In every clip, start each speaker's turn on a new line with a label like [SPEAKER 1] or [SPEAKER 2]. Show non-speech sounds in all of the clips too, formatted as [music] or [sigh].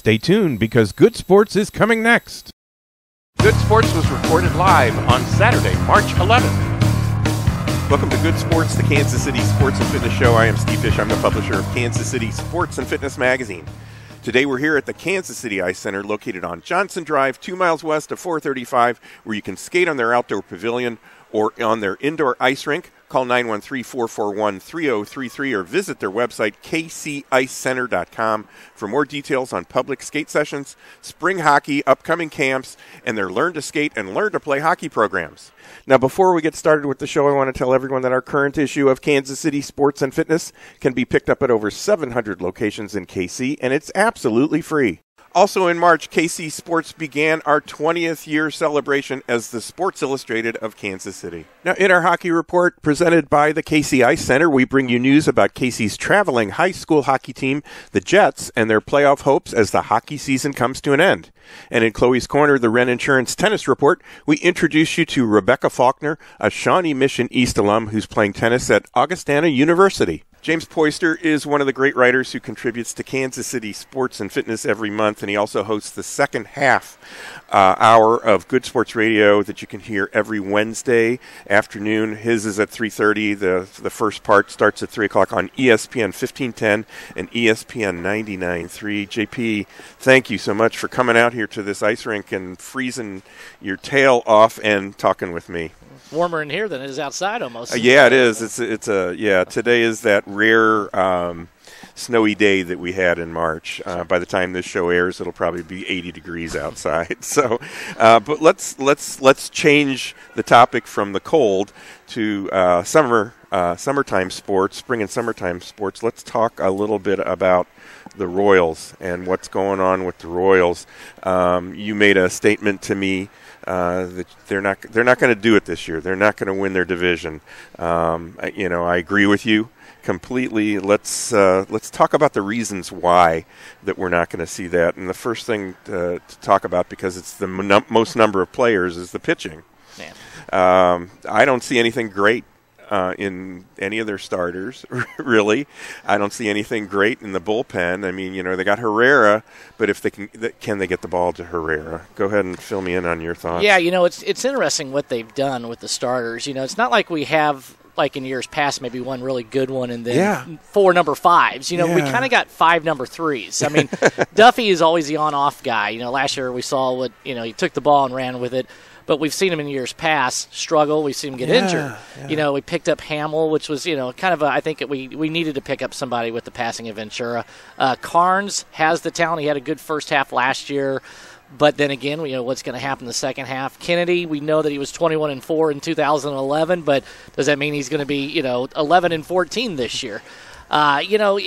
[SPEAKER 1] Stay tuned because Good Sports is coming next.
[SPEAKER 2] Good Sports was recorded live on Saturday, March 11th.
[SPEAKER 3] Welcome to Good Sports, the Kansas City Sports and Fitness Show. I am Steve Fisch. I'm the publisher of Kansas City Sports and Fitness Magazine. Today we're here at the Kansas City Ice Center, located on Johnson Drive, two miles west of 435, where you can skate on their outdoor pavilion or on their indoor ice rink. Call 913 441 3033 or visit their website, kcicecenter.com, for more details on public skate sessions, spring hockey, upcoming camps, and their Learn to Skate and Learn to Play hockey programs. Now, before we get started with the show, I want to tell everyone that our current issue of Kansas City Sports and Fitness can be picked up at over 700 locations in KC, and it's absolutely free. Also in March, KC Sports began our 20th year celebration as the Sports Illustrated of Kansas City. Now, in our hockey report presented by the KC Ice Center, we bring you news about KC's traveling high school hockey team, the Jets, and their playoff hopes as the hockey season comes to an end. And in Chloe's Corner, the Wrenn Insurance Tennis Report, we introduce you to Rebecca Faulkner, a Shawnee Mission East alum who's playing tennis at Augustana University. James Peuster is one of the great writers who contributes to Kansas City Sports and Fitness every month, and he also hosts the second half uh, hour of Good Sports Radio that you can hear every Wednesday afternoon. His is at 3:30. The the first part starts at 3 o'clock on ESPN 1510 and ESPN 99.3. JP, thank you so much for coming out here to this ice rink and freezing your tail off and talking with me.
[SPEAKER 4] Warmer in here than it is outside almost.
[SPEAKER 3] Uh, yeah, it is. It's it's a yeah. Today is that rare um, snowy day that we had in March. Uh, by the time this show airs, it'll probably be 80 degrees outside. [laughs] So, uh, but let's let's let's change the topic from the cold to uh, summer uh, summertime sports, spring and summertime sports. Let's talk a little bit about the Royals and what's going on with the Royals. Um, you made a statement to me uh, they're not they're not going to do it this year. They're not going to win their division. Um, you know, I agree with you completely. Let's uh, let's talk about the reasons why that we're not going to see that. And the first thing to, to talk about, because it's the m- most number of players, is the pitching.
[SPEAKER 4] Man.
[SPEAKER 3] Um, I don't see anything great uh, in any of their starters, [laughs] really. I don't see anything great in the bullpen. I mean, you know, they got Herrera, but if they can, can they get the ball to Herrera? Go ahead and fill me in on your thoughts.
[SPEAKER 4] Yeah, you know, it's it's interesting what they've done with the starters. You know, it's not like we have like in years past maybe one really good one and then
[SPEAKER 3] Yeah.
[SPEAKER 4] four number fives. You know, we kind of got five number threes. I mean, [laughs] Duffy is always the on-off guy. You know, last year we saw what you know he took the ball and ran with it. But we've seen him in years past struggle. We've seen him get
[SPEAKER 3] Yeah,
[SPEAKER 4] injured. You know, we picked up Hammel, which was you know kind of a, I think we we needed to pick up somebody with the passing of Ventura. Uh, Karns has the talent. He had a good first half last year. But then again, you know what's going to happen in the second half. Kennedy, we know that he was 21 and four in 2011, but does that mean he's going to be you know 11 and 14 this year? Uh, you know,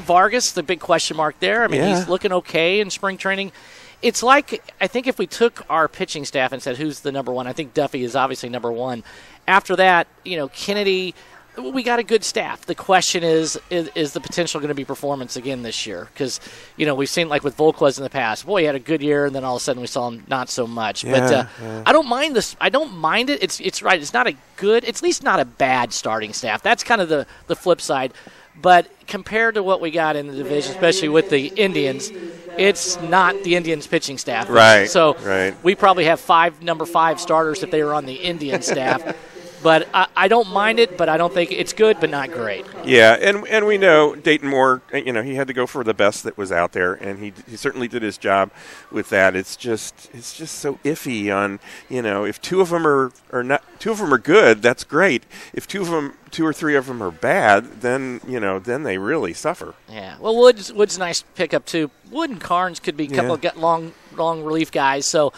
[SPEAKER 4] Vargas, the big question mark there. I mean,
[SPEAKER 3] Yeah.
[SPEAKER 4] he's looking okay in spring training. It's like I think if we took our pitching staff and said who's the number one, I think Duffy is obviously number one. After that, you know, Kennedy. We got a good staff. The question is, is, is the potential going to be performance again this year? Because, you know, we've seen like with Volquez in the past. Boy, he had a good year, and then all of a sudden we saw him not so much. but uh,
[SPEAKER 3] yeah.
[SPEAKER 4] I don't mind this. I don't mind it. It's it's right. It's not a good. It's at least not a bad starting staff. That's kind of the the flip side. But compared to what we got in the division, especially with the Indians, it's not the Indians pitching staff.
[SPEAKER 3] Right,
[SPEAKER 4] So
[SPEAKER 3] right.
[SPEAKER 4] we probably have five number five starters if they were on the Indian staff. [laughs] But I, I don't mind it, but I don't think it's good, but not great.
[SPEAKER 3] Yeah, and and we know Dayton Moore. You know, he had to go for the best that was out there, and he he certainly did his job with that. It's just it's just so iffy on you know if two of them are are not two of them are good, that's great. If two of them two or three of them are bad, then you know then they really suffer.
[SPEAKER 4] Yeah. Well, Wood's Wood's a nice pickup too. Wood and Karns could be a couple
[SPEAKER 3] Yeah.
[SPEAKER 4] of get long long relief guys. So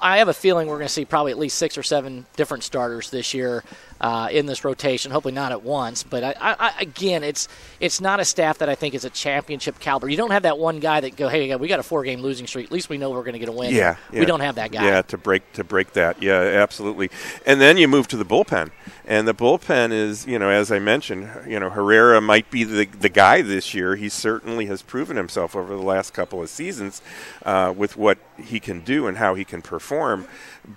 [SPEAKER 4] I have a feeling we're going to see probably at least six or seven different starters this year uh, in this rotation. Hopefully not at once, but I, I, again, it's it's not a staff that I think is a championship caliber. You don't have that one guy that go, hey, we got a four game losing streak. At least we know we're going to get a win.
[SPEAKER 3] Yeah, yeah.
[SPEAKER 4] We don't have that guy.
[SPEAKER 3] Yeah, to break to break that. Yeah, absolutely. And then you move to the bullpen, and the bullpen is, you know, as I mentioned, you know, Herrera might be the the guy this year. He certainly has proven himself over the last couple of seasons uh, with what he can do and how he can perform.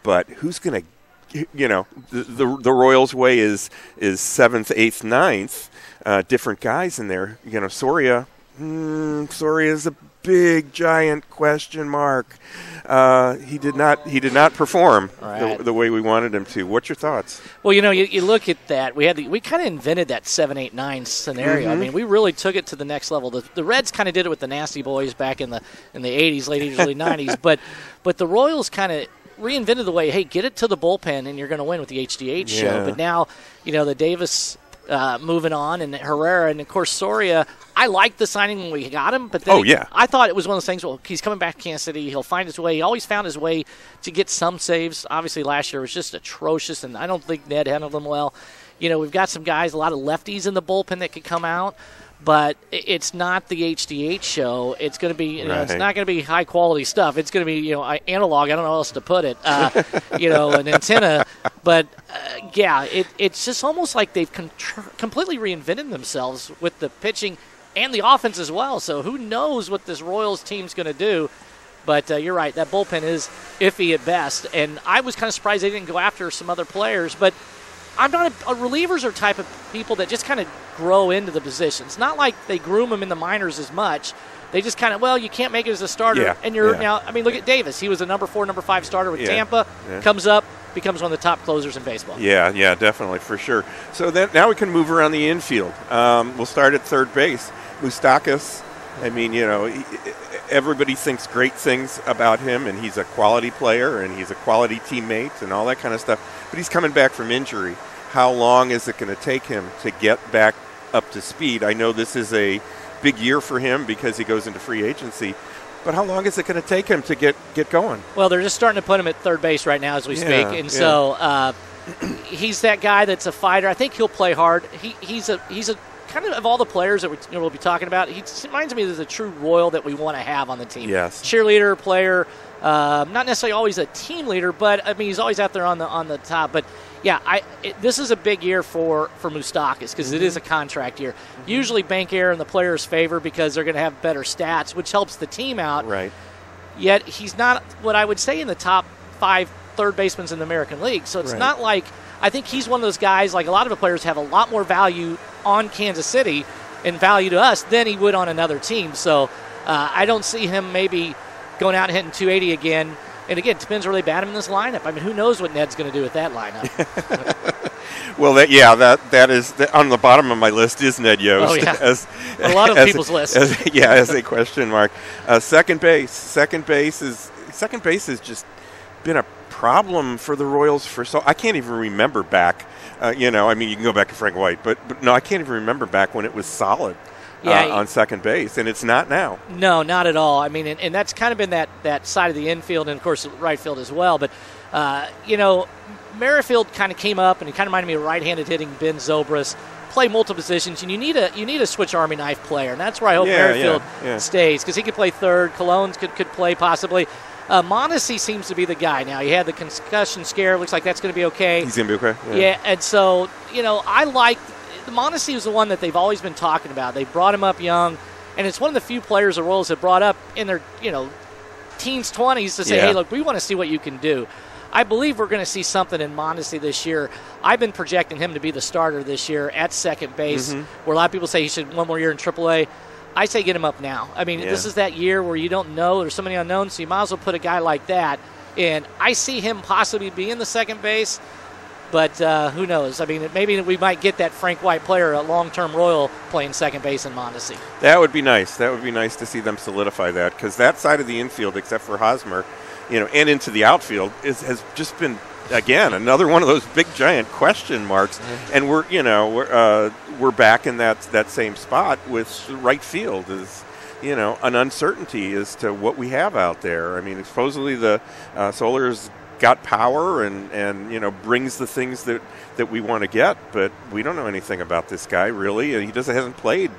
[SPEAKER 3] But who's going to you know the, the the Royals way is is seventh, eighth, ninth, uh, different guys in there. You know, Soria, mm, Soria is a big giant question mark. Uh, he did not he did not perform
[SPEAKER 4] Right.
[SPEAKER 3] the, the way we wanted him to. What's your thoughts?
[SPEAKER 4] Well, you know, you, you look at that. We had the, we kind of invented that seven, eight, nine scenario.
[SPEAKER 3] Mm-hmm.
[SPEAKER 4] I mean, we really took it to the next level. The, the Reds kind of did it with the Nasty Boys back in the in the '80s, late '80s, early '90s. [laughs] But but the Royals kind of reinvented the way. Hey, get it to the bullpen, and you're going to win with the HDH
[SPEAKER 3] Yeah.
[SPEAKER 4] show. But now, you know, the Davis. Uh, moving on, and Herrera, and of course Soria. I liked the signing when we got him, but then
[SPEAKER 3] Oh, yeah.
[SPEAKER 4] I thought it was one of those things. Well, he's coming back to Kansas City. He'll find his way. He always found his way to get some saves. Obviously, last year was just atrocious, and I don't think Ned handled them well. You know, we've got some guys, a lot of lefties in the bullpen that could come out, but it's not the HDH show. It's going to be, you know, it's not going to be high quality stuff. It's going to be, you know, analog. I don't know how else to put it. Uh, [laughs] you know, an antenna, but uh, yeah, it, it's just almost like they've contr- completely reinvented themselves with the pitching and the offense as well. So who knows what this Royals team's going to do? But uh, you're right, that bullpen is iffy at best. And I was kind of surprised they didn't go after some other players. But I'm not a, a relievers are type of people that just kind of grow into the positions. Not like they groom them in the minors as much. They just kind of well, you can't make it as a starter,
[SPEAKER 3] Yeah,
[SPEAKER 4] and you're
[SPEAKER 3] yeah.
[SPEAKER 4] now. I mean, look at Davis. He was a number four, number five starter with
[SPEAKER 3] Yeah,
[SPEAKER 4] Tampa. Comes up, becomes one of the top closers in baseball.
[SPEAKER 3] Yeah, yeah, definitely for sure. So then now we can move around the infield. Um, we'll start at third base. Moustakas. I mean, you know, everybody thinks great things about him, and he's a quality player, and he's a quality teammate, and all that kind of stuff. But he's coming back from injury. How long is it going to take him to get back up to speed? I know this is a big year for him because he goes into free agency. But how long is it going to take him to get, get going?
[SPEAKER 4] Well, they're just starting to put him at third base right now as we
[SPEAKER 3] Yeah,
[SPEAKER 4] speak, and
[SPEAKER 3] yeah.
[SPEAKER 4] so uh, [clears throat] he's that guy that's a fighter. I think he'll play hard. He, he's a he's a kind of of all the players that we, you know, we'll be talking about. He reminds me of the true Royal that we want to have on the team.
[SPEAKER 3] Yes.
[SPEAKER 4] cheerleader player, um, not necessarily always a team leader, but I mean he's always out there on the on the top. But yeah, I it, this is a big year for for Moustakas because is a contract year. Usually, bank air in the players' favor because they're going to have better stats, which helps the team out
[SPEAKER 3] Right.
[SPEAKER 4] yet he's not what I would say in the top five third basemen in the American League. So it's
[SPEAKER 3] Right.
[SPEAKER 4] not like I think he's one of those guys. Like a lot of the players have a lot more value on Kansas City in value to us than he would on another team. So uh, I don't see him maybe going out and hitting 280 again. And again, depends bat him in this lineup. I mean, who knows what Ned's going to do with that lineup? [laughs]
[SPEAKER 3] Well, that yeah, that that is that on the bottom of my list is Ned Yost.
[SPEAKER 4] Oh, yeah. [laughs]
[SPEAKER 3] as,
[SPEAKER 4] A lot of people's lists.
[SPEAKER 3] as- yeah, as a question mark. Uh, second base, second base is second base has just been a problem for the Royals for so I can't even remember back. Uh, you know, I mean, you can go back to Frank White, but, but no, I can't even remember back when it was solid
[SPEAKER 4] Yeah,
[SPEAKER 3] uh, on second base, and it's not now.
[SPEAKER 4] No, not at all. I mean, and, and that's kind of been that, that side of the infield and, of course, right field as well. But, uh, you know, Merrifield kind of came up and he kind of reminded me of right-handed hitting Ben Zobrist. Play multiple positions, and you need a you need a switch army knife player, and that's where I hope
[SPEAKER 3] Yeah,
[SPEAKER 4] Merrifield
[SPEAKER 3] yeah, yeah.
[SPEAKER 4] stays because he could play third. Colognes could could play possibly. Uh, Mondesi seems to be the guy now. He had the concussion scare. Looks like that's going to be okay.
[SPEAKER 3] He's gonna be okay.
[SPEAKER 4] Yeah. and so you know, I like Mondesi was the one that they've always been talking about. They brought him up young, and it's one of the few players the Royals have brought up in their you know teens, twenties to say,
[SPEAKER 3] Yeah.
[SPEAKER 4] hey, look, we want to see what you can do. I believe we're going to see something in Mondesi this year. I've been projecting him to be the starter this year at second base,
[SPEAKER 3] Mm-hmm.
[SPEAKER 4] where a lot of people say he should one more year in AAA. I say get him up now. I mean,
[SPEAKER 3] Yeah.
[SPEAKER 4] this is that year where you don't know. There's so many unknowns, so you might as well put a guy like that. And I see him possibly being in the second base, but uh, who knows? I mean, maybe we might get that Frank White player, a long-term Royal, playing second base in Mondesi.
[SPEAKER 3] That would be nice. That would be nice to see them solidify that because that side of the infield, except for Hosmer, you know, and into the outfield, is has just been again another one of those big giant question marks. And we're you know we're uh, we're back in that that same spot with right field is. You know, an uncertainty as to what we have out there. I mean, supposedly the uh, Soler's got power and, and you know brings the things that, that we want to get, but we don't know anything about this guy really, and he doesn't hasn't played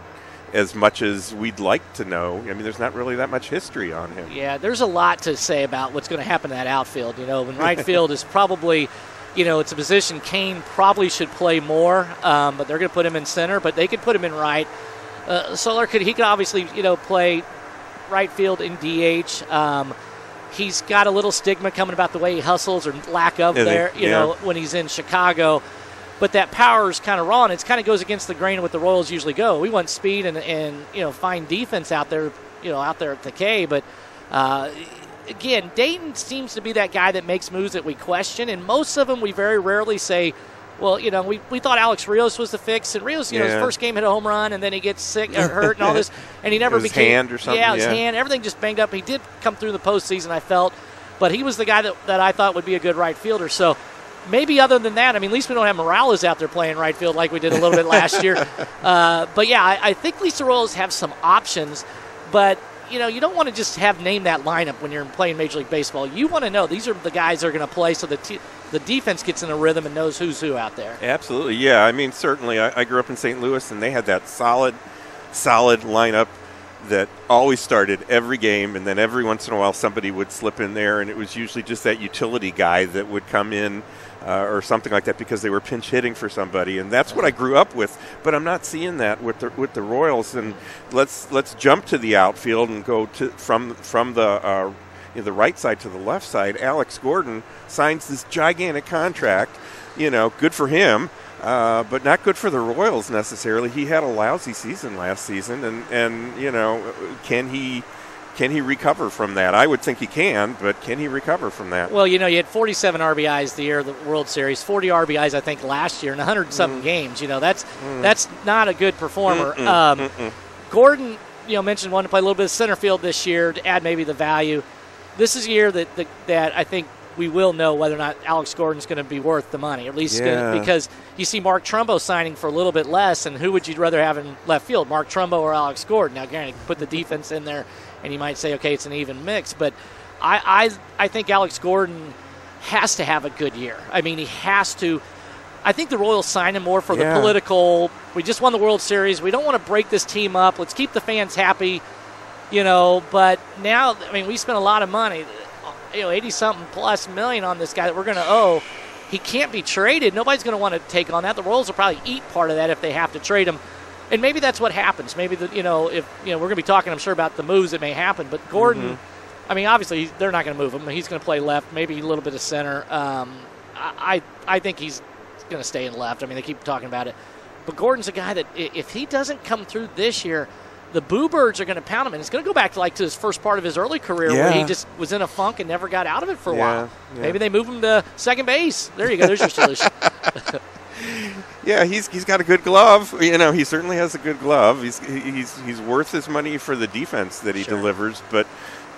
[SPEAKER 3] as much as we'd like to know. I mean, there's not really that much history on him.
[SPEAKER 4] Yeah, there's a lot to say about what's going to happen in that outfield. You know, and right [laughs] field is probably, you know, it's a position Cain probably should play more, um, but they're going to put him in center, but they could put him in right. Uh, Soler could he could obviously you know play right field in DH. Um, he's got a little stigma coming about the way he hustles or lack of
[SPEAKER 3] they-
[SPEAKER 4] there. You
[SPEAKER 3] yeah.
[SPEAKER 4] know, when he's in Chicago. But that power is kind of raw, and it kind of goes against the grain of what the Royals usually go. We want speed and, and you know fine defense out there. you know out there at the K. But uh, again, Dayton seems to be that guy that makes moves that we question, and most of them we very rarely say. Well, you know, we, we thought Alex Rios was the fix, and Rios, you know, his first game hit a home run, and then he gets sick or [laughs] hurt and all this, and he never
[SPEAKER 3] His
[SPEAKER 4] became
[SPEAKER 3] hand or something,
[SPEAKER 4] Yeah, his
[SPEAKER 3] yeah.
[SPEAKER 4] hand, everything just banged up. He did come through the postseason, I felt, but he was the guy that, that I thought would be a good right fielder. So maybe other than that, I mean, at least we don't have Morales out there playing right field like we did a little bit last year. [laughs] Uh, but yeah, I, I think Lisa Royals have some options, but you know, you don't want to just have name that lineup when you're playing Major League Baseball. You want to know these are the guys that are going to play, so the t- the defense gets in a rhythm and knows who's who out there.
[SPEAKER 3] Absolutely, yeah. I mean, certainly, I, I grew up in St. Louis, and they had that solid, solid lineup that always started every game, and then every once in a while somebody would slip in there, and it was usually just that utility guy that would come in. Uh, or something like that because they were pinch hitting for somebody, and that's what I grew up with. But I'm not seeing that with the with the Royals. And let's let's jump to the outfield and go to from from the uh, you know, the right side to the left side. Alex Gordon signs this gigantic contract. You know, good for him, uh, but not good for the Royals necessarily. He had a lousy season last season, and and you know, can he can he recover from that? I would think he can, but can he recover from that?
[SPEAKER 4] Well, you know, you had 47 RBIs the year of the World Series, 40 RBIs I think last year, and 100 something
[SPEAKER 3] Mm.
[SPEAKER 4] games. You know, that's that's not a good performer. Um, Gordon, you know, mentioned wanting to play a little bit of center field this year to add maybe the value. This is a year that that, that I think we will know whether or not Alex Gordon's going to be worth the money, at least gonna, because you see Mark Trumbo signing for a little bit less, and who would you rather have in left field, Mark Trumbo or Alex Gordon? Now, granted, put the defense in there, and you might say, okay, it's an even mix, but I I, I think Alex Gordon has to have a good year. I mean, he has to. I think the Royals signed him more for
[SPEAKER 3] Yeah.
[SPEAKER 4] the political. We just won the World Series. We don't want to break this team up. Let's keep the fans happy, you know. But now, I mean, we spent a lot of money, you know, eighty something plus million on this guy that we're going to owe. He can't be traded. Nobody's going to want to take on that. The Royals will probably eat part of that if they have to trade him. And maybe that's what happens. Maybe the you know if you know we're going to be talking, I'm sure about the moves that may happen. But Gordon, I mean, obviously they're not going to move him. He's going to play left, maybe a little bit of center. Um, I I think he's going to stay in left. I mean, they keep talking about it. But Gordon's a guy that if he doesn't come through this year, the Boo Birds are going to pound him, and it's going to go back to like to his first part of his early career where he just was in a funk and never got out of it for a
[SPEAKER 3] Yeah,
[SPEAKER 4] while.
[SPEAKER 3] yeah.
[SPEAKER 4] Maybe they move him to second base. There you go. There's your solution. [laughs]
[SPEAKER 3] Yeah, he's he's got a good glove. You know, he certainly has a good glove. He's he's he's worth his money for the defense that he
[SPEAKER 4] Sure.
[SPEAKER 3] delivers. But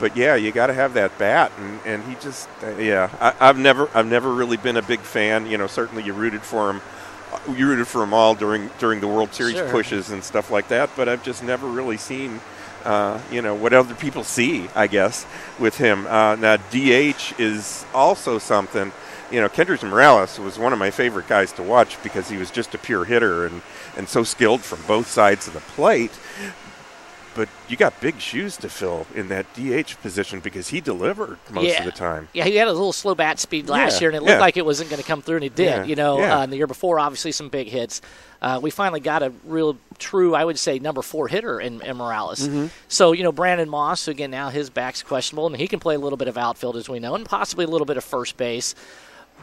[SPEAKER 3] but yeah, you got to have that bat, and, and he just uh, yeah. I, I've never I've never really been a big fan. You know, certainly you rooted for him. uh, You rooted for him all during during the World Series
[SPEAKER 4] Sure.
[SPEAKER 3] pushes and stuff like that. But I've just never really seen. Uh, you know what other people see, I guess, with him. Uh, now DH is also something you know, Kendrys Morales was one of my favorite guys to watch because he was just a pure hitter and, and so skilled from both sides of the plate. But you got big shoes to fill in that DH position because he delivered most
[SPEAKER 4] yeah.
[SPEAKER 3] of the time.
[SPEAKER 4] Yeah, he had a little slow bat speed last
[SPEAKER 3] Yeah,
[SPEAKER 4] year, and it looked
[SPEAKER 3] yeah.
[SPEAKER 4] like it wasn't going to come through, and he did. You know, uh, and the year before, obviously, some big hits. Uh, we finally got a real, true, I would say, number four hitter in, in Morales.
[SPEAKER 3] Mm-hmm.
[SPEAKER 4] So, you know, Brandon Moss, again, now his back's questionable, and he can play a little bit of outfield, as we know, and possibly a little bit of first base.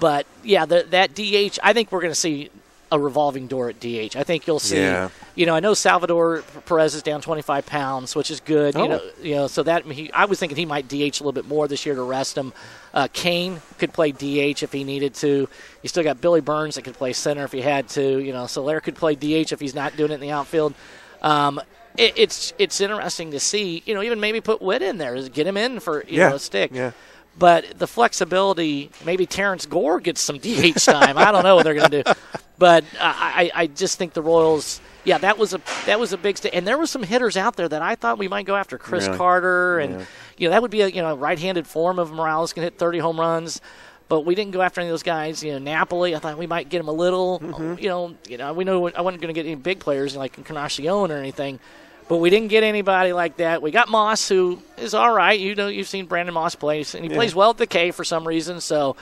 [SPEAKER 4] But, yeah, the, that DH, I think we're going to see a revolving door at DH. I think you'll see,
[SPEAKER 3] Yeah.
[SPEAKER 4] you know, I know Salvador Perez is down 25 pounds, which is good.
[SPEAKER 3] Oh.
[SPEAKER 4] You know, you know, so that he, I was thinking he might DH a little bit more this year to rest him. Uh, Cain could play DH if he needed to. You still got Billy Burns that could play center if he had to. You know, Soler could play DH if he's not doing it in the outfield. Um, it, it's it's interesting to see. You know, even maybe put Whit in there, get him in for you
[SPEAKER 3] Yeah,
[SPEAKER 4] know a stick.
[SPEAKER 3] yeah.
[SPEAKER 4] But the flexibility, maybe Terrence Gore gets some DH time. I don't know what they're going to do, but I, I just think the Royals. Yeah, that was a that was a big st- and there were some hitters out there that I thought we might go after Chris
[SPEAKER 3] Really?
[SPEAKER 4] Carter and
[SPEAKER 3] Yeah.
[SPEAKER 4] you know that would be a you know right-handed form of Morales can hit 30 home runs, but we didn't go after any of those guys. You know Napoli, I thought we might get him a little.
[SPEAKER 3] Mm-hmm.
[SPEAKER 4] You know, you know we know I wasn't going to get any big players like Encarnacion or anything. But we didn't get anybody like that. We got Moss, who is all right. You know, you've seen Brandon Moss play, and he plays well at the K for some reason. So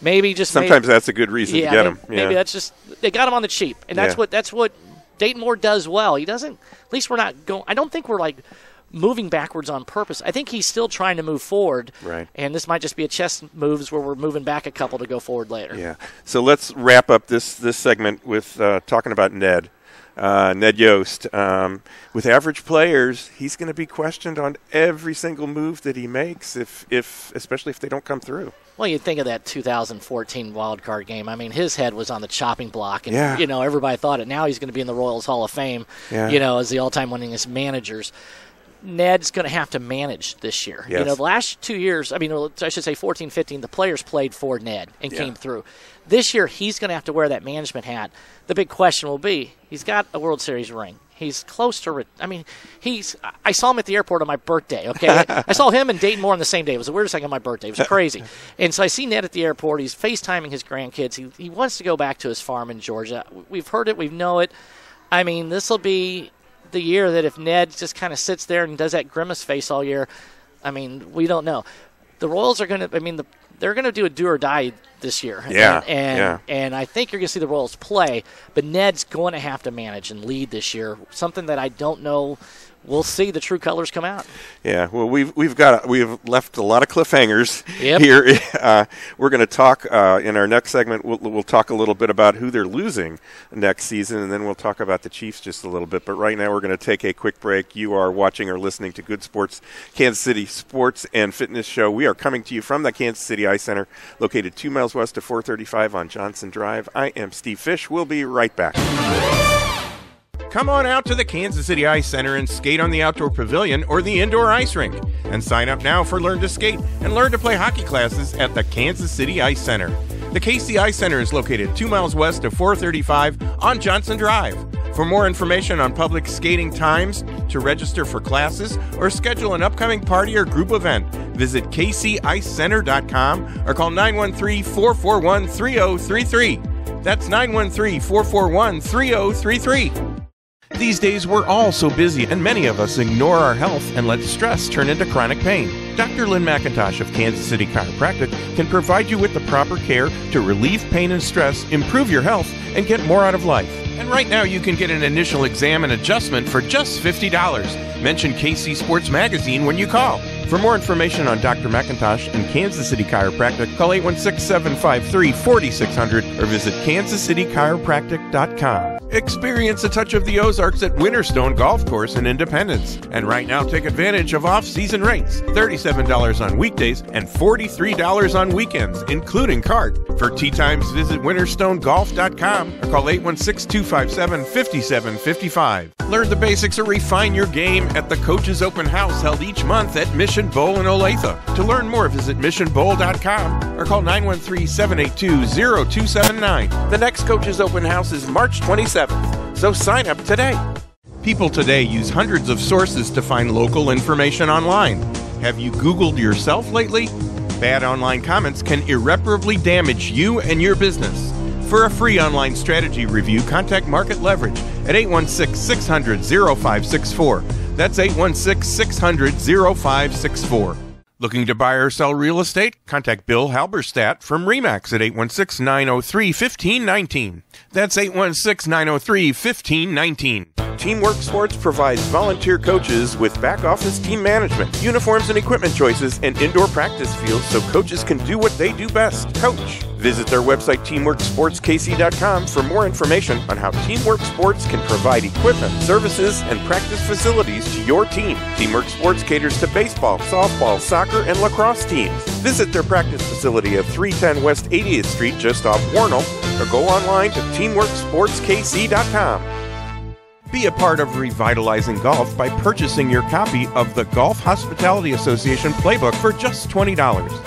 [SPEAKER 4] maybe just maybe-
[SPEAKER 3] Sometimes that's a good reason
[SPEAKER 4] yeah,
[SPEAKER 3] to get him.
[SPEAKER 4] Maybe
[SPEAKER 3] yeah.
[SPEAKER 4] that's just they got him on the cheap, and that's
[SPEAKER 3] Yeah.
[SPEAKER 4] what that's what Dayton Moore does well. He doesn't. At least we're not going. I don't think we're like moving backwards on purpose. I think he's still trying to move forward.
[SPEAKER 3] Right.
[SPEAKER 4] And this might just be a chess moves where we're moving back a couple to go forward later.
[SPEAKER 3] Yeah. So let's wrap up this this segment with uh, talking about Ned.
[SPEAKER 5] Uh, Ned Yost. Um, with average players, he's going to be questioned on every single move that he makes, if, if especially if they don't come through.
[SPEAKER 4] Well, you think of that 2014 wild card game. I mean, his head was on the chopping block, and
[SPEAKER 5] Yeah.
[SPEAKER 4] you know everybody thought it. Now he's going to be in the Royals Hall of Fame.
[SPEAKER 5] Yeah.
[SPEAKER 4] You know, as the all-time winningest managers. Ned's going to have to manage this year.
[SPEAKER 5] Yes.
[SPEAKER 4] You know, the last two years, I mean, I should say 14, 15, the players played for Ned and
[SPEAKER 5] Yeah.
[SPEAKER 4] came through. This year, he's going to have to wear that management hat. The big question will be he's got a World Series ring. He's close to. Re- I mean, he's. I saw him at the airport on my birthday. Okay, [laughs] I saw him and Dayton Moore on the same day. It was the weirdest thing on my birthday. It was crazy. [laughs] and so I see Ned at the airport. He's FaceTiming his grandkids. He he wants to go back to his farm in Georgia. We've heard it. We know it. I mean, this will be the year that if Ned just kind of sits there and does that grimace face all year, I mean, we don't know. The Royals are going to. I mean, the, they're going to do a do or die this year.
[SPEAKER 5] Yeah,
[SPEAKER 4] and and,
[SPEAKER 5] yeah.
[SPEAKER 4] and I think you're going to see the Royals play, but Ned's going to have to manage and lead this year. Something that I don't know. We'll see the true colors come out.
[SPEAKER 5] Yeah, well, we've we've got we've left a lot of cliffhangers
[SPEAKER 4] Yep.
[SPEAKER 5] here. [laughs] Uh, we're going to talk uh, in our next segment. We'll, we'll talk a little bit about who they're losing next season, and then we'll talk about the Chiefs just a little bit. But right now, we're going to take a quick break. You are watching or listening to Good Sports, Kansas City Sports and Fitness Show. We are coming to you from the Kansas City Ice Center, located two miles west of 435 on Johnson Drive. I am Steve Fisch. We'll be right back.
[SPEAKER 3] Come on out to the Kansas City Ice Center and skate on the outdoor pavilion or the indoor ice rink. And sign up now for Learn to Skate and learn to play hockey classes at the Kansas City Ice Center. The KC Ice Center is located two miles west of 435 on Johnson Drive. For more information on public skating times, to register for classes, or schedule an upcoming party or group event, visit kcicecenter.com or call 913 441 3033. That's 913 441 3033. These days, we're all so busy, and many of us ignore our health and let stress turn into chronic pain. Dr. Lynn McIntosh of Kansas City Chiropractic can provide you with the proper care to relieve pain and stress, improve your health, and get more out of life. And right now, you can get an initial exam and adjustment for just $50. Mention KC Sports Magazine when you call. For more information on Dr. McIntosh and Kansas City Chiropractic, call 816 753 4600 or visit kansascitychiropractic.com. Experience a touch of the Ozarks at Winterstone Golf Course in Independence. And right now, take advantage of off season rates $37 on weekdays and $43 on weekends, including cart. For tee times, visit winterstonegolf.com or call 816 257 5755. Learn the basics or refine your game at the Coaches Open House held each month at Mission Bowl in Olathe. To learn more, visit missionbowl.com or call 913 782 0279. The next Coaches Open House is March 27th, so sign up today. People today use hundreds of sources to find local information online. Have you Googled yourself lately? Bad online comments can irreparably damage you and your business. For a free online strategy review, contact Market Leverage at 816 600 0564. That's 816 600 0564. Looking to buy or sell real estate? Contact Bill Halberstadt from REMAX at 816 903 1519. That's 816 903 1519.
[SPEAKER 5] Teamwork Sports provides volunteer coaches with back office team management, uniforms and equipment choices, and indoor practice fields so coaches can do what they do best coach. Visit their website, teamworksportskc.com, for more information on how Teamwork Sports can provide equipment, services, and practice facilities to your team. Teamwork Sports caters to baseball, softball, soccer, and lacrosse teams. Visit their practice facility at 310 West 80th Street, just off Wornall, or go online to teamworksportskc.com.
[SPEAKER 3] Be a part of revitalizing golf by purchasing your copy of the Golf Hospitality Association Playbook for just $20.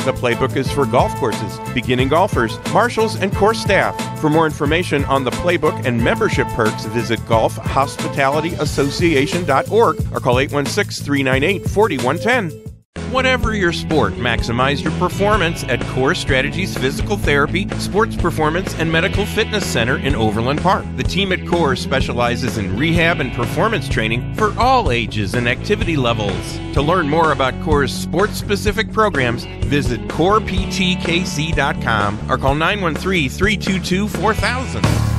[SPEAKER 3] The playbook is for golf courses, beginning golfers, marshals, and course staff. For more information on the playbook and membership perks, visit golfhospitalityassociation.org or call 816 398 4110. Whatever your sport, maximize your performance at Core Strategies Physical Therapy, Sports Performance, and Medical Fitness Center in Overland Park. The team at Core specializes in rehab and performance training for all ages and activity levels. To learn more about Core's sports specific programs, visit coreptkc.com or call 913 322 4000.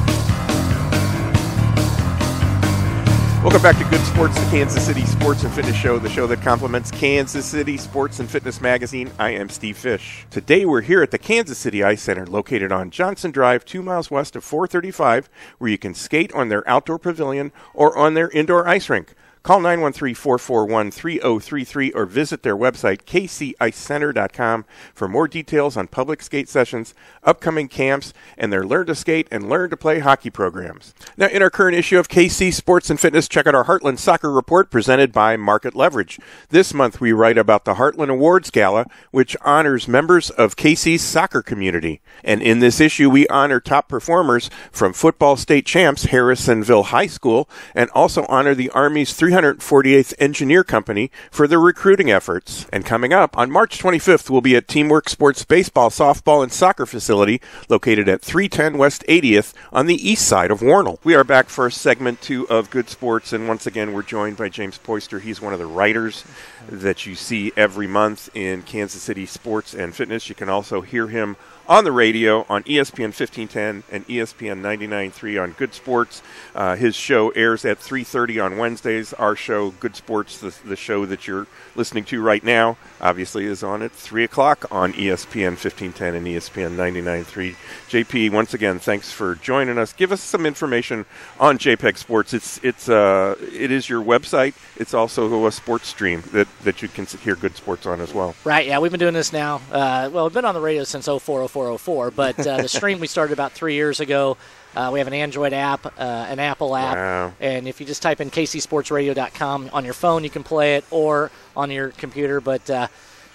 [SPEAKER 3] Welcome back to Good Sports, the Kansas City Sports and Fitness Show, the show that complements Kansas City Sports and Fitness Magazine. I am Steve Fisch. Today we're here at the Kansas City Ice Center, located on Johnson Drive, two miles west of 435, where you can skate on their outdoor pavilion or on their indoor ice rink. Call 913 441 3033 or visit their website, kcicecenter.com, for more details on public skate sessions, upcoming camps, and their Learn to Skate and Learn to Play hockey programs. Now, in our current issue of KC Sports and Fitness, check out our Heartland Soccer Report presented by Market Leverage. This month, we write about the Heartland Awards Gala, which honors members of KC's soccer community. And in this issue, we honor top performers from football state champs Harrisonville High School and also honor the Army's 300 348th Engineer Company for their recruiting efforts. And coming up on March 25th, we'll be at Teamwork Sports Baseball, Softball, and Soccer Facility located at 310 West 80th on the east side of Wornall. We are back for segment two of Good Sports, and once again, we're joined by James Peuster. He's one of the writers that you see every month in Kansas City Sports and Fitness. You can also hear him on the radio on ESPN 1510 and ESPN 99.3 on Good Sports. Uh, his show airs at 3:30 on Wednesdays. Our show, Good Sports, the, the show that you're listening to right now, obviously is on at 3 o'clock on ESPN 1510 and ESPN 99.3. JP, once again, thanks for joining us. Give us some information on JPEG Sports. It's it's uh, it is your website. It's also a sports stream that, that you can hear Good Sports on as well.
[SPEAKER 4] Right. Yeah, we've been doing this now. Uh, well, we've been on the radio since 0404 404. But uh, the stream we started about three years ago. Uh, we have an Android app, uh, an Apple app,
[SPEAKER 3] wow.
[SPEAKER 4] and if you just type in kcsportsradio.com on your phone, you can play it, or on your computer. But uh,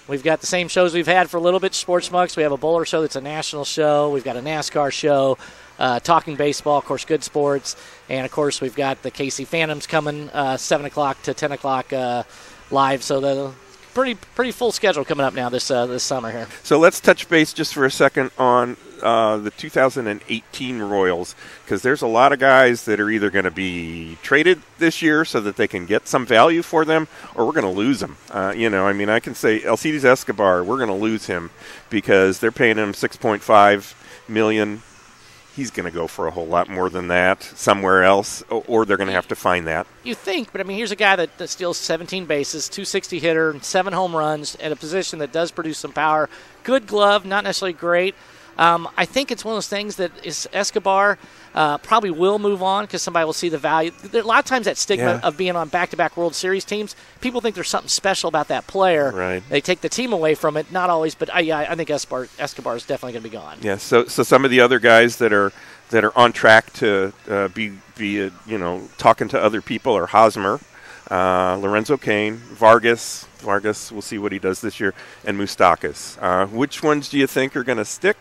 [SPEAKER 4] we've got the same shows we've had for a little bit. Sports Mugs. We have a bowler show that's a national show. We've got a NASCAR show. Uh, talking baseball, of course, good sports, and of course we've got the KC Phantoms coming uh, seven o'clock to ten o'clock uh, live. So the pretty pretty full schedule coming up now this uh, this summer here.
[SPEAKER 3] So let's touch base just for a second on uh, the 2018 Royals because there's a lot of guys that are either going to be traded this year so that they can get some value for them, or we're going to lose them. Uh, you know, I mean, I can say Alcides Escobar, we're going to lose him because they're paying him 6.5 million he's going to go for a whole lot more than that somewhere else, or they're going to have to find that.
[SPEAKER 4] You think, but I mean, here's a guy that, that steals 17 bases, 260 hitter, seven home runs, at a position that does produce some power. Good glove, not necessarily great. Um, I think it's one of those things that is Escobar uh, probably will move on because somebody will see the value. There, a lot of times that stigma
[SPEAKER 3] Yeah.
[SPEAKER 4] of being on back-to-back World Series teams, people think there's something special about that player.
[SPEAKER 3] Right.
[SPEAKER 4] They take the team away from it. Not always, but I, I think Escobar, Escobar is definitely going to be gone.
[SPEAKER 3] Yeah. So, so some of the other guys that are that are on track to uh, be be uh, you know talking to other people are Hosmer, uh, Lorenzo Cain, Vargas. Vargas, we'll see what he does this year, and Moustakas. Uh, which ones do you think are going to stick?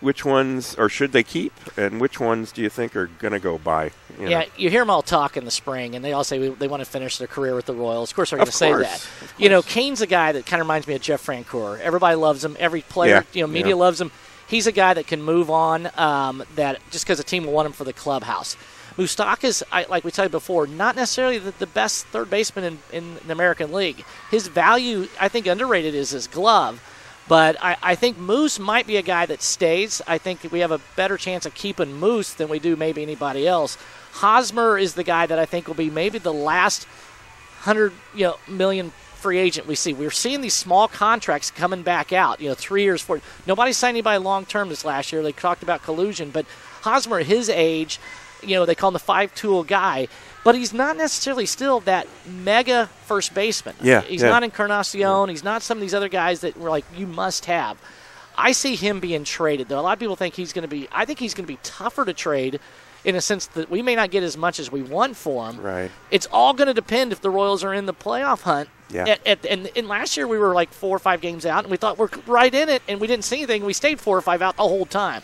[SPEAKER 3] Which ones, or should they keep? And which ones do you think are going to go by? You know?
[SPEAKER 4] Yeah, you hear them all talk in the spring, and they all say they want to finish their career with the Royals. Of course, they're going to say that. You know, Cain's a guy that kind of reminds me of Jeff Francoeur. Everybody loves him. Every player,
[SPEAKER 3] Yeah,
[SPEAKER 4] you know, media
[SPEAKER 3] yeah.
[SPEAKER 4] loves him. He's a guy that can move on. Um, that just because a team will want him for the clubhouse. Moustakas, I, like we said before, not necessarily the, the best third baseman in, in the American League. His value, I think, underrated is his glove. But I, I think Moose might be a guy that stays. I think we have a better chance of keeping Moose than we do maybe anybody else. Hosmer is the guy that I think will be maybe the last hundred you know million free agent we see. We're seeing these small contracts coming back out. You know, three years, four. Nobody signed anybody long term this last year. They talked about collusion, but Hosmer, his age, you know, they call him the five tool guy, but he's not necessarily still that mega first baseman.
[SPEAKER 3] Yeah,
[SPEAKER 4] he's
[SPEAKER 3] yeah.
[SPEAKER 4] not Encarnacion. He's not some of these other guys that were like you must have. I see him being traded. Though a lot of people think he's going to be. I think he's going to be tougher to trade. In a sense that we may not get as much as we want for him.
[SPEAKER 3] Right.
[SPEAKER 4] It's all going to depend if the Royals are in the playoff hunt.
[SPEAKER 3] Yeah.
[SPEAKER 4] At, at, and, and last year we were like four or five games out, and we thought we're right in it, and we didn't see anything. We stayed four or five out the whole time.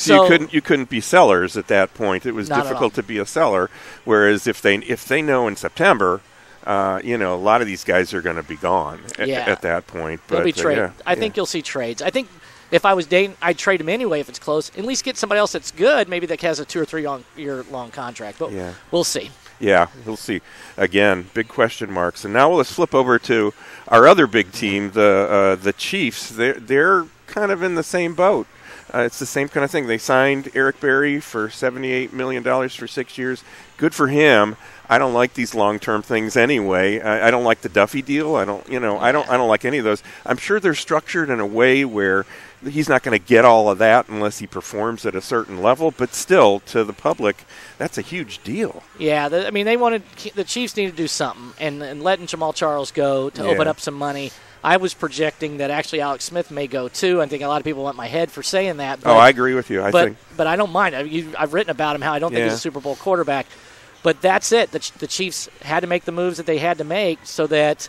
[SPEAKER 3] So, you couldn't you couldn't be sellers at that point. It was difficult to be a seller. Whereas if they if they know in September, uh, you know, a lot of these guys are going to be gone at,
[SPEAKER 4] Yeah.
[SPEAKER 3] at that point.
[SPEAKER 4] They'll
[SPEAKER 3] But
[SPEAKER 4] be
[SPEAKER 3] uh,
[SPEAKER 4] traded.
[SPEAKER 3] yeah,
[SPEAKER 4] I
[SPEAKER 3] yeah.
[SPEAKER 4] think you'll see trades. I think if I was Dane, I'd trade him anyway if it's close. At least get somebody else that's good, maybe that has a two or three long, year long contract. But
[SPEAKER 3] Yeah.
[SPEAKER 4] we'll see.
[SPEAKER 3] Yeah, we'll see. Again, big question marks. And now let's flip over to our other big team, the uh, the Chiefs. They're they're kind of in the same boat. Uh, it's the same kind of thing. They signed Eric Berry for seventy-eight million dollars for six years. Good for him. I don't like these long-term things anyway. I, I don't like the Duffy deal. I don't, you know, I don't, I don't like any of those. I'm sure they're structured in a way where he's not going to get all of that unless he performs at a certain level. But still, to the public, that's a huge deal.
[SPEAKER 4] Yeah, the, I mean, they wanted the Chiefs need to do something, and, and letting Jamaal Charles go to
[SPEAKER 3] Yeah.
[SPEAKER 4] open up some money. I was projecting that actually Alex Smith may go too. I think a lot of people want my head for saying that. But,
[SPEAKER 3] oh, I agree with you. I
[SPEAKER 4] but
[SPEAKER 3] think
[SPEAKER 4] but I don't mind. I, you, I've written about him how I don't think
[SPEAKER 3] Yeah.
[SPEAKER 4] he's a Super Bowl quarterback. But that's it. The, the Chiefs had to make the moves that they had to make so that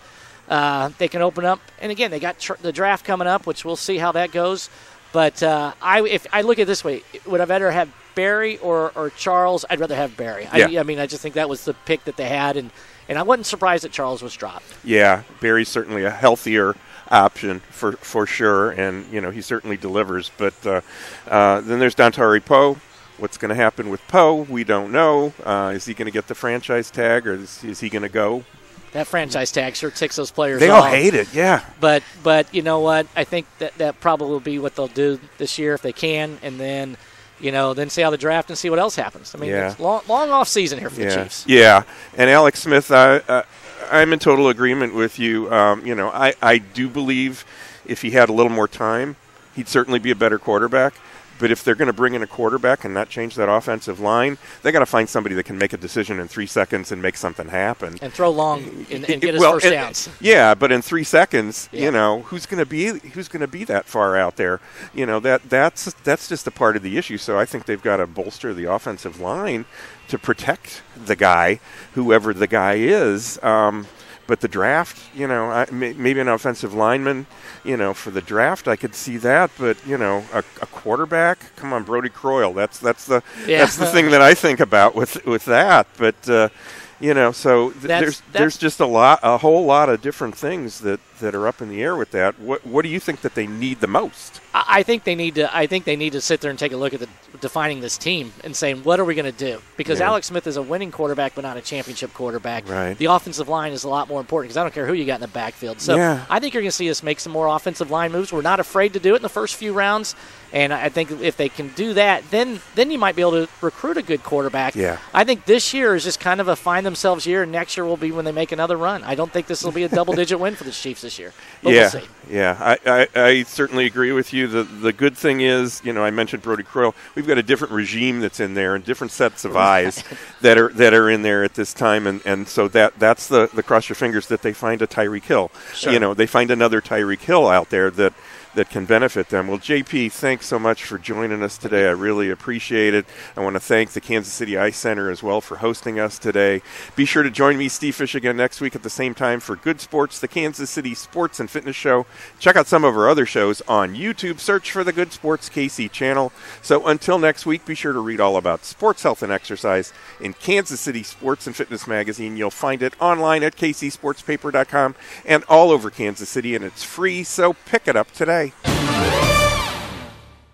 [SPEAKER 4] uh, they can open up. And again, they got tr- the draft coming up, which we'll see how that goes. But uh, I, if I look at it this way, would I better have Berry or, or Charles? I'd rather have Berry. I,
[SPEAKER 3] Yeah.
[SPEAKER 4] I mean, I just think that was the pick that they had, and, and I wasn't surprised that Charles was dropped.
[SPEAKER 3] Yeah, Berry's certainly a healthier option for for sure, and you know he certainly delivers. But uh, uh, then there's Dontari Poe. What's going to happen with Poe? We don't know. Uh, is he going to get the franchise tag, or is, is he going to go?
[SPEAKER 4] That franchise tag sure ticks those players
[SPEAKER 3] They all
[SPEAKER 4] off.
[SPEAKER 3] hate it. Yeah,
[SPEAKER 4] But but you know what? I think that that probably will be what they'll do this year if they can, and then you know then see how the draft and see what else happens. I mean,
[SPEAKER 3] Yeah.
[SPEAKER 4] it's long long off season here for the Chiefs.
[SPEAKER 3] yeah. And Alex Smith, I, uh, I'm in total agreement with you. Um, you know, I I do believe if he had a little more time, he'd certainly be a better quarterback. But if they're going to bring in a quarterback and not change that offensive line, they got to find somebody that can make a decision in three seconds and make something happen.
[SPEAKER 4] And throw long and, and get his
[SPEAKER 3] Well,
[SPEAKER 4] first
[SPEAKER 3] and-
[SPEAKER 4] downs.
[SPEAKER 3] Yeah, but in three seconds,
[SPEAKER 4] Yeah.
[SPEAKER 3] you know, who's going to be who's going to be that far out there? You know that that's that's just a part of the issue. So I think they've got to bolster the offensive line to protect the guy, whoever the guy is. Um, but the draft, you know, I, maybe an offensive lineman, you know, for the draft, I could see that. But you know, a, a quarterback, come on, Brodie Croyle. That's that's the
[SPEAKER 4] Yeah.
[SPEAKER 3] that's the thing that I think about with with that. But uh, you know, so th-
[SPEAKER 4] That's-
[SPEAKER 3] there's
[SPEAKER 4] that's-
[SPEAKER 3] there's just a lot, a whole lot of different things that, that are up in the air with that. What what do you think that they need the most?
[SPEAKER 4] I think they need to. I think they need to sit there and take a look at the defining this team and saying what are we going to do? Because
[SPEAKER 3] Yeah.
[SPEAKER 4] Alex Smith is a winning quarterback, but not a championship quarterback.
[SPEAKER 3] Right.
[SPEAKER 4] The offensive line is a lot more important because I don't care who you got in the backfield. So
[SPEAKER 3] Yeah.
[SPEAKER 4] I think you're going to see us make some more offensive line moves. We're not afraid to do it in the first few rounds, and I think if they can do that, then then you might be able to recruit a good quarterback.
[SPEAKER 3] Yeah.
[SPEAKER 4] I think this year is just kind of a find themselves year, and next year will be when they make another run. I don't think this will be a double digit win for the Chiefs this year. But
[SPEAKER 3] yeah,
[SPEAKER 4] we'll see.
[SPEAKER 3] yeah, I, I, I certainly agree with you. The the good thing is, you know, I mentioned Brodie Croyle. We've got a different regime that's in there and different sets of [laughs] eyes that are that are in there at this time, and, and so that that's the the cross your fingers that they find a Tyreek Hill.
[SPEAKER 4] Sure.
[SPEAKER 3] You know, they find another Tyreek Hill out there that. That can benefit them. Well, JP, thanks so much for joining us today. I really appreciate it. I want to thank the Kansas City Ice Center as well for hosting us today. Be sure to join me, Steve Fisch, again next week at the same time for Good Sports, the Kansas City Sports and Fitness Show. Check out some of our other shows on YouTube. Search for the Good Sports KC channel. So until next week, be sure to read all about sports, health, and exercise in Kansas City Sports and Fitness Magazine. You'll find it online at kcsportspaper.com and all over Kansas City, and it's free, so pick it up today.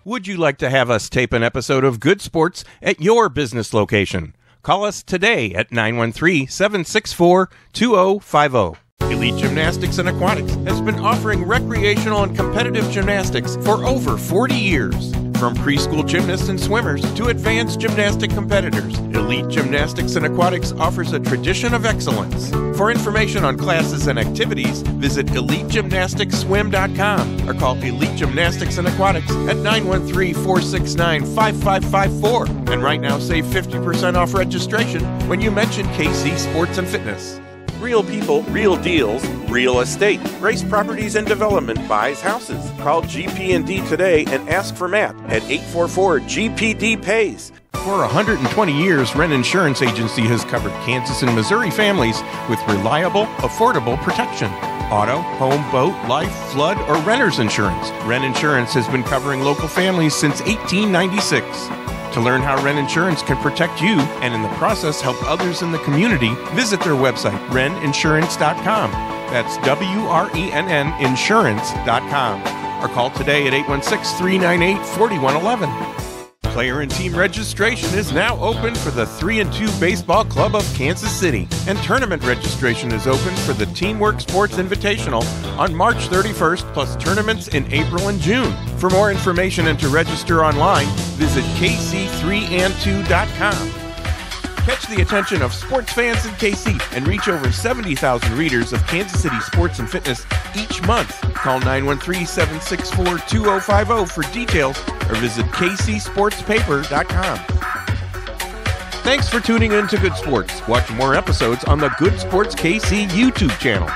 [SPEAKER 1] Would you like to have us tape an episode of Good Sports at your business location? Call us today at 913 764 2050. Elite Gymnastics and Aquatics has been offering recreational and competitive gymnastics for over 40 years. From preschool gymnasts and swimmers to advanced gymnastic competitors, Elite Gymnastics and Aquatics offers a tradition of excellence. For information on classes and activities, visit EliteGymnasticsSwim.com or call Elite Gymnastics and Aquatics at 913 469 5554. And right now, save 50% off registration when you mention KC Sports and Fitness.
[SPEAKER 3] Real people, real deals, real estate. Grace Properties and Development buys houses. Call GP&D today and ask for Matt at 844-GPD Pays.
[SPEAKER 1] For 120 years, Wrenn Insurance Agency has covered Kansas and Missouri families with reliable, affordable protection. Auto, home, boat, life, flood, or renter's insurance. Wrenn Insurance has been covering local families since 1896. To learn how Wrenn Insurance can protect you and in the process help others in the community, visit their website, wrenninsurance.com. That's W R E N N insurance.com. Or call today at 816 398 4111. Player and team registration is now open for the 3 and 2 Baseball Club of Kansas City, and tournament registration is open for the Teamwork Sports Invitational on March 31st, plus tournaments in April and June. For more information and to register online, visit kc3and2.com.
[SPEAKER 3] Catch the attention of sports fans in KC and reach over 70,000 readers of Kansas City sports and fitness each month. Call 913 764 2050 for details or visit kcsportspaper.com. Thanks for tuning in to Good Sports. Watch more episodes on the Good Sports KC YouTube channel.